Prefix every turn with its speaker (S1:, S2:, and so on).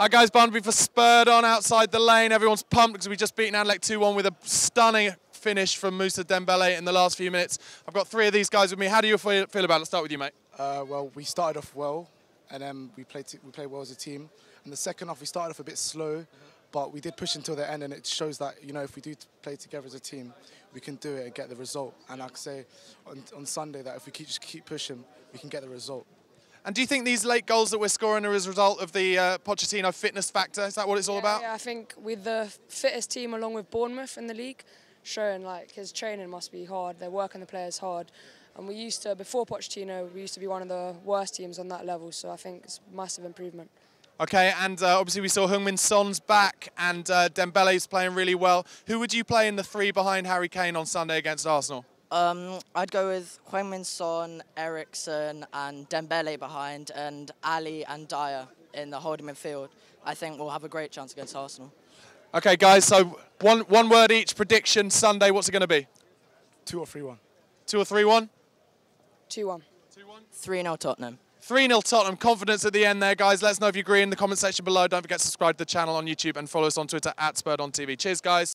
S1: Hi guys, Barnaby for Spurred on outside the lane. Everyone's pumped because we just beaten Anderlecht 2-1 with a stunning finish from Moussa Dembele in the last few minutes. I've got three of these guys with me. How do you feel, about it? Let's start with you, mate.
S2: Uh, well, we started off well, and then we played we played well as a team. In the second half, we started off a bit slow, but we did push until the end, and it shows that you know if we do play together as a team, we can do it and get the result. And I can say on, on Sunday that if we keep just keep pushing, we can get the result.
S1: And do you think these late goals that we're scoring are as a result of the uh, Pochettino fitness factor? Is that what it's all
S3: yeah,
S1: about?
S3: Yeah, I think with the fittest team along with Bournemouth in the league, showing like his training must be hard. They're working the players hard. And we used to, before Pochettino, we used to be one of the worst teams on that level. So I think it's massive improvement.
S1: Okay, and uh, obviously we saw Heung-min Son's back and uh, Dembele's playing really well. Who would you play in the three behind Harry Kane on Sunday against Arsenal?
S4: Um, I'd go with Heung-min Son, Eriksen and Dembele behind and Alli and Dier in the holding midfield. I think we'll have a great chance against Arsenal.
S1: Okay, guys, so one, one word each prediction Sunday. What's it going to be?
S2: Two or three one.
S1: Two or three one?
S3: 2 1.
S4: 3 0 Tottenham.
S1: 3 0 Tottenham. Confidence at the end there, guys. Let us know if you agree in the comment section below. Don't forget to subscribe to the channel on YouTube and follow us on Twitter at Spurred on TV. Cheers, guys.